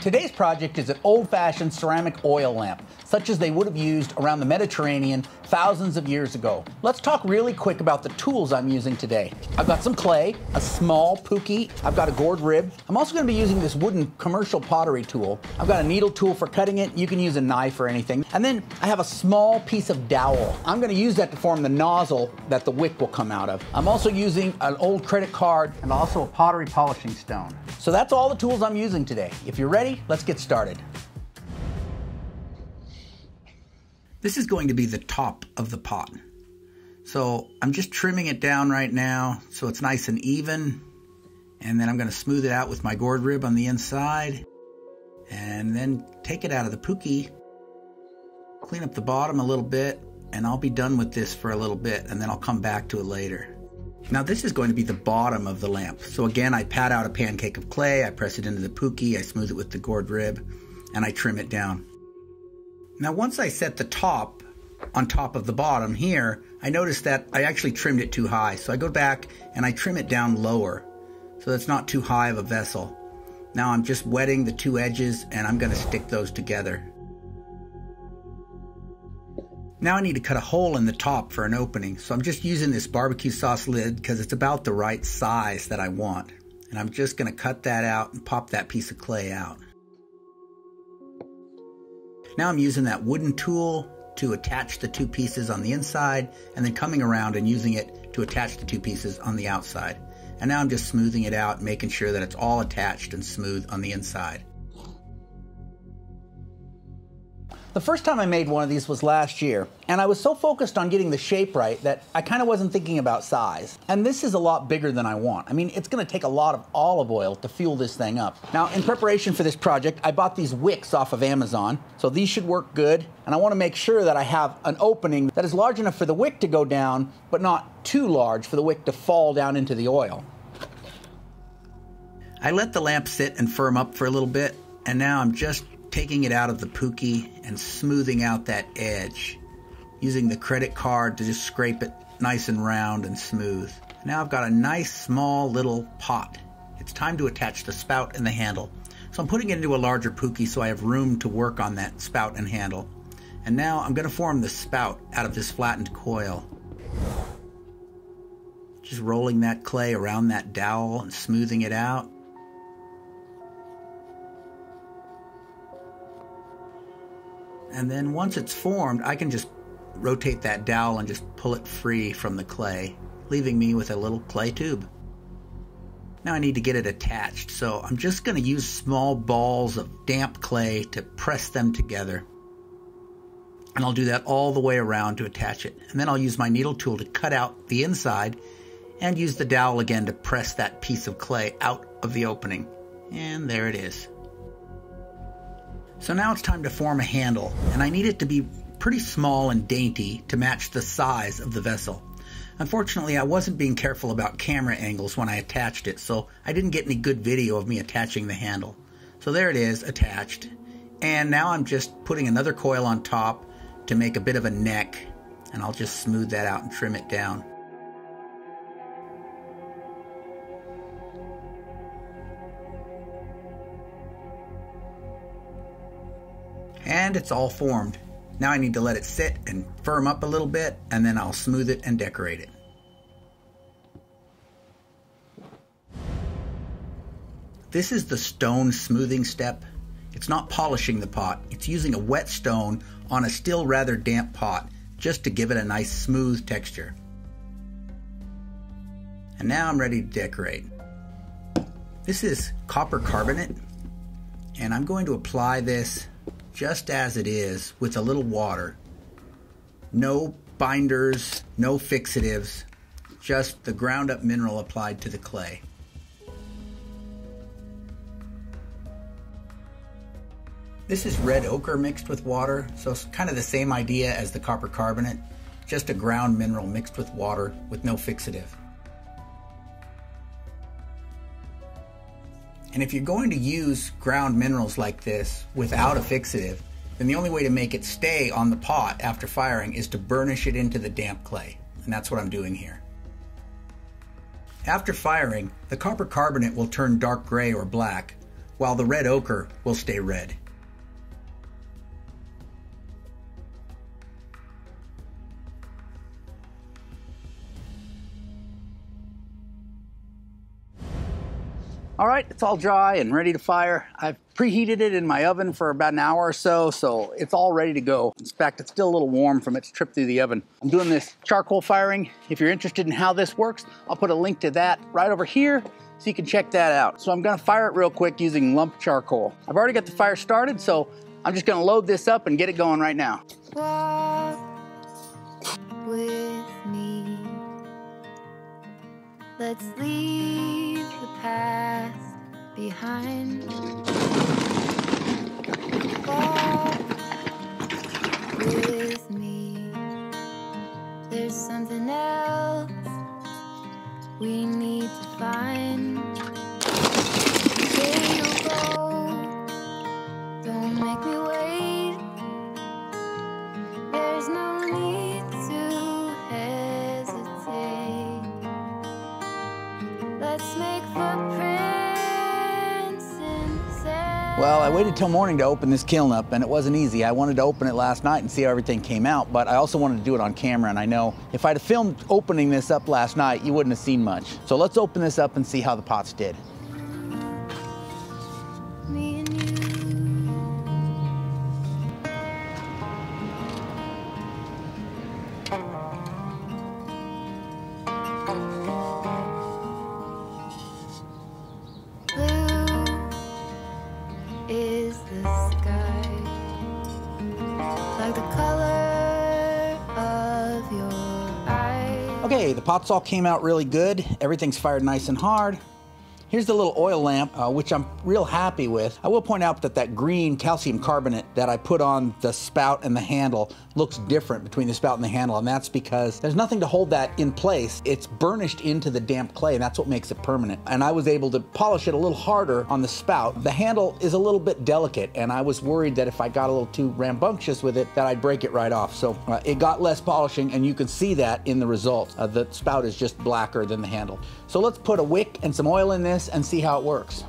Today's project is an old-fashioned ceramic oil lamp, such as they would have used around the Mediterranean thousands of years ago. Let's talk really quick about the tools I'm using today. I've got some clay, a small puki, I've got a gourd rib. I'm also gonna be using this wooden commercial pottery tool. I've got a needle tool for cutting it. You can use a knife or anything. And then I have a small piece of dowel. I'm gonna use that to form the nozzle that the wick will come out of. I'm also using an old credit card and also a pottery polishing stone. So that's all the tools I'm using today. If you're ready, let's get started. This is going to be the top of the pot. So I'm just trimming it down right now so it's nice and even. And then I'm going to smooth it out with my gourd rib on the inside. And then take it out of the puki. Clean up the bottom a little bit. And I'll be done with this for a little bit. And then I'll come back to it later. Now this is going to be the bottom of the lamp. So again, I pat out a pancake of clay, I press it into the puki, I smooth it with the gourd rib, and I trim it down. Now once I set the top on top of the bottom here, I notice that I actually trimmed it too high. So I go back and I trim it down lower so it's not too high of a vessel. Now I'm just wetting the two edges and I'm going to stick those together. Now I need to cut a hole in the top for an opening, so I'm just using this barbecue sauce lid because it's about the right size that I want. And I'm just going to cut that out and pop that piece of clay out. Now I'm using that wooden tool to attach the two pieces on the inside and then coming around and using it to attach the two pieces on the outside. And now I'm just smoothing it out, making sure that it's all attached and smooth on the inside. The first time I made one of these was last year, and I was so focused on getting the shape right that I kind of wasn't thinking about size. And this is a lot bigger than I want. I mean, it's gonna take a lot of olive oil to fuel this thing up. Now, in preparation for this project, I bought these wicks off of Amazon, so these should work good, and I wanna make sure that I have an opening that is large enough for the wick to go down, but not too large for the wick to fall down into the oil. I let the lamp sit and firm up for a little bit, and now I'm just taking it out of the puki and smoothing out that edge, using the credit card to just scrape it nice and round and smooth. Now I've got a nice small little pot. It's time to attach the spout and the handle. So I'm putting it into a larger puki so I have room to work on that spout and handle. And now I'm going to form the spout out of this flattened coil. Just rolling that clay around that dowel and smoothing it out. And then once it's formed, I can just rotate that dowel and just pull it free from the clay, leaving me with a little clay tube. Now I need to get it attached, so I'm just going to use small balls of damp clay to press them together. And I'll do that all the way around to attach it. And then I'll use my needle tool to cut out the inside and use the dowel again to press that piece of clay out of the opening. And there it is. So now it's time to form a handle, and I need it to be pretty small and dainty to match the size of the vessel. Unfortunately, I wasn't being careful about camera angles when I attached it, so I didn't get any good video of me attaching the handle. So there it is, attached. And now I'm just putting another coil on top to make a bit of a neck, and I'll just smooth that out and trim it down. And it's all formed. Now I need to let it sit and firm up a little bit and then I'll smooth it and decorate it. This is the stone smoothing step. It's not polishing the pot, it's using a wet stone on a still rather damp pot just to give it a nice smooth texture. And now I'm ready to decorate. This is copper carbonate and I'm going to apply this just as it is with a little water. No binders, no fixatives, just the ground up mineral applied to the clay. This is red ochre mixed with water, so it's kind of the same idea as the copper carbonate, just a ground mineral mixed with water with no fixative. And if you're going to use ground minerals like this without a fixative, then the only way to make it stay on the pot after firing is to burnish it into the damp clay. And that's what I'm doing here. After firing, the copper carbonate will turn dark gray or black, while the red ochre will stay red. All right, it's all dry and ready to fire. I've preheated it in my oven for about an hour or so, so it's all ready to go. In fact, it's still a little warm from its trip through the oven. I'm doing this charcoal firing. If you're interested in how this works, I'll put a link to that right over here so you can check that out. So I'm gonna fire it real quick using lump charcoal. I've already got the fire started, so I'm just gonna load this up and get it going right now. Let's leave the past behind. Walk with Well, I waited till morning to open this kiln up, and it wasn't easy. I wanted to open it last night and see how everything came out, but I also wanted to do it on camera, and I know if I'd have filmed opening this up last night, you wouldn't have seen much. So let's open this up and see how the pots did. Okay, the pots all came out really good. Everything's fired nice and hard. Here's the little oil lamp, uh, which I'm real happy with. I will point out that that green calcium carbonate that I put on the spout and the handle looks different between the spout and the handle, and that's because there's nothing to hold that in place. It's burnished into the damp clay, and that's what makes it permanent. And I was able to polish it a little harder on the spout. The handle is a little bit delicate, and I was worried that if I got a little too rambunctious with it, that I'd break it right off. So uh, it got less polishing, and you can see that in the results. Uh, the spout is just blacker than the handle. So let's put a wick and some oil in this and see how it works.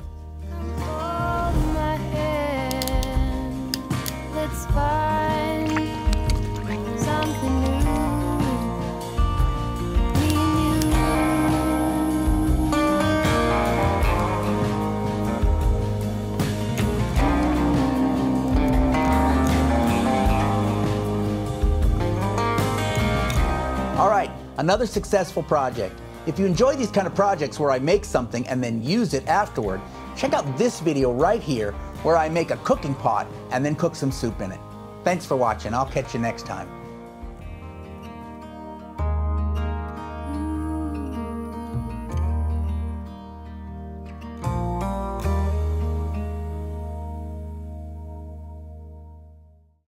All right, another successful project. If you enjoy these kind of projects where I make something and then use it afterward, check out this video right here where I make a cooking pot and then cook some soup in it. Thanks for watching. I'll catch you next time.